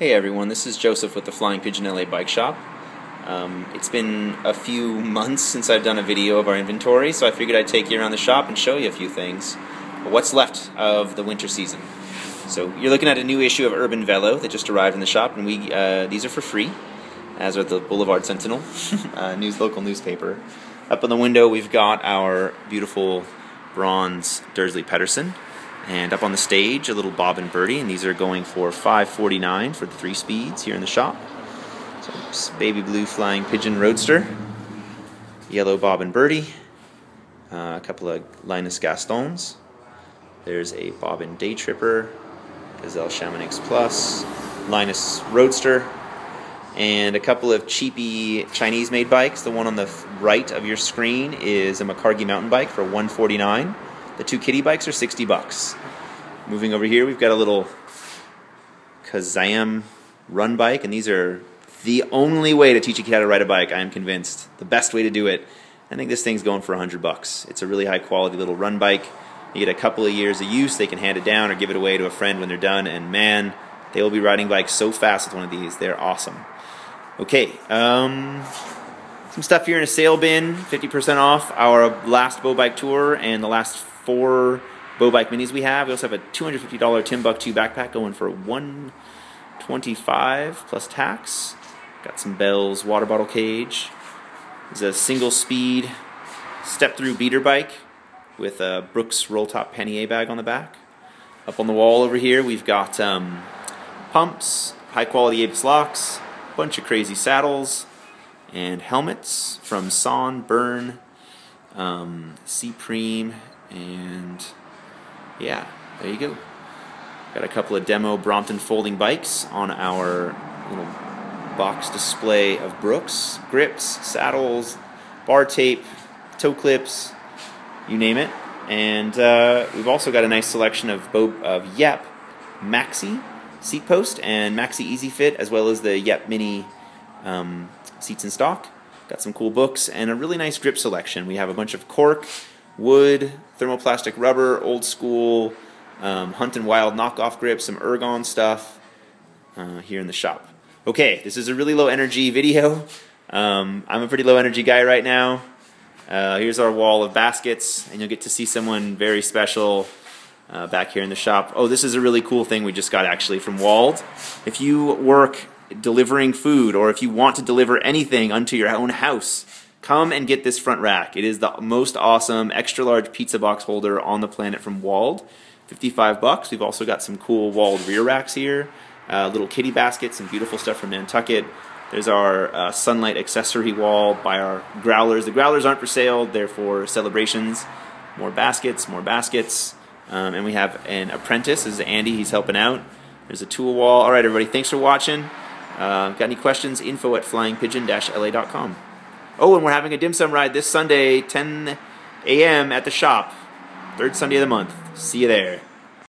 Hey everyone, this is Joseph with the Flying Pigeon LA Bike Shop. Um, it's been a few months since I've done a video of our inventory, so I figured I'd take you around the shop and show you a few things. What's left of the winter season. So you're looking at a new issue of Urban Velo that just arrived in the shop, and we uh, these are for free, as are the Boulevard Sentinel, uh, news local newspaper. Up on the window, we've got our beautiful bronze Dursley Pedersen. And up on the stage, a little Bobbin Birdie, and these are going for 549 for the three speeds here in the shop. So baby blue flying pigeon roadster, yellow Bobbin Birdie, uh, a couple of Linus Gastons. There's a Bobbin Day Tripper, Gazelle Chamonix Plus, Linus Roadster, and a couple of cheapy Chinese-made bikes. The one on the right of your screen is a Makargi mountain bike for 149. The two kitty bikes are 60 bucks. Moving over here, we've got a little Kazam run bike, and these are the only way to teach a kid how to ride a bike, I am convinced. The best way to do it. I think this thing's going for 100 bucks. It's a really high quality little run bike. You get a couple of years of use, they can hand it down or give it away to a friend when they're done, and man, they will be riding bikes so fast with one of these. They're awesome. Okay, um, some stuff here in a sale bin, 50% off our last Bobike tour and the last four Bobike minis we have. We also have a $250 Timbuk2 backpack going for 125 plus tax. Got some bells, water bottle cage. There's a single speed step through beater bike with a Brooks roll top pannier bag on the back. Up on the wall over here we've got um, pumps, high quality Abus locks, bunch of crazy saddles, and helmets from Sahn, Bern, um, Supreme, and yeah, there you go. Got a couple of demo Brompton folding bikes on our little box display of Brooks, grips, saddles, bar tape, toe clips, you name it. And uh, we've also got a nice selection of, Bo of Yepp Maxi seat post and Maxi Easy Fit, as well as the Yepp Mini um, seats in stock. Got some cool books and a really nice grip selection. We have a bunch of cork, wood, thermoplastic rubber, old school, um, Hunt and Wild knockoff grips, some ergon stuff uh, here in the shop. Okay, this is a really low energy video. Um, I'm a pretty low energy guy right now. Uh, here's our wall of baskets, and you'll get to see someone very special uh, back here in the shop. Oh, this is a really cool thing we just got actually from Wald. If you work delivering food or if you want to deliver anything unto your own house, come and get this front rack. It is the most awesome extra large pizza box holder on the planet from Wald. 55 bucks. We've also got some cool Wald rear racks here, uh, little kitty baskets, and beautiful stuff from Nantucket. There's our uh, Sunlite accessory wall by our growlers. The growlers aren't for sale, they're for celebrations. More baskets, more baskets. Um, and we have an apprentice. This is Andy, he's helping out. There's a tool wall. All right, everybody, thanks for watching. Uh, got any questions? Info at flyingpigeon-la.com. Oh, and we're having a dim sum ride this Sunday, 10 a.m. at the shop. Third Sunday of the month. See you there.